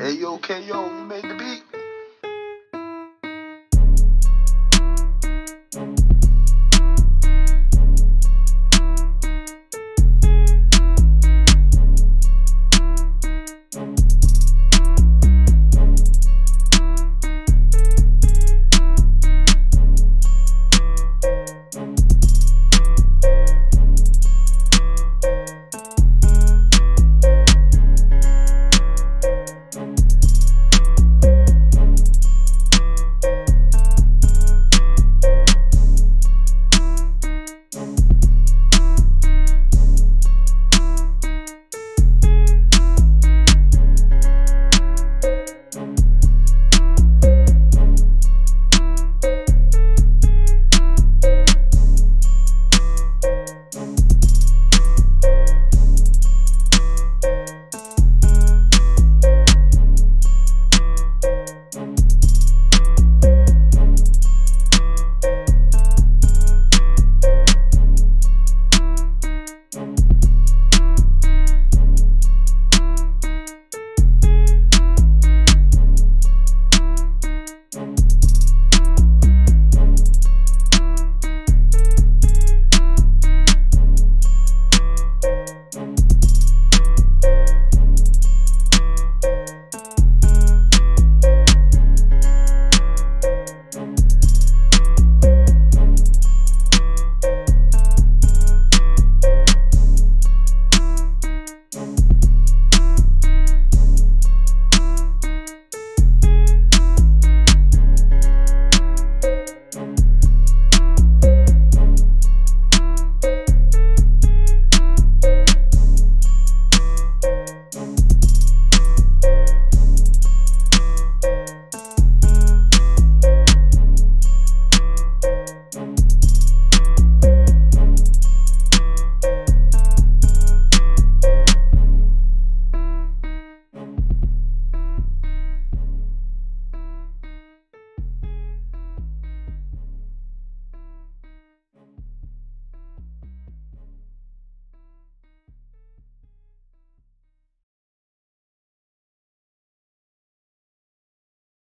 hey yo you made the beat.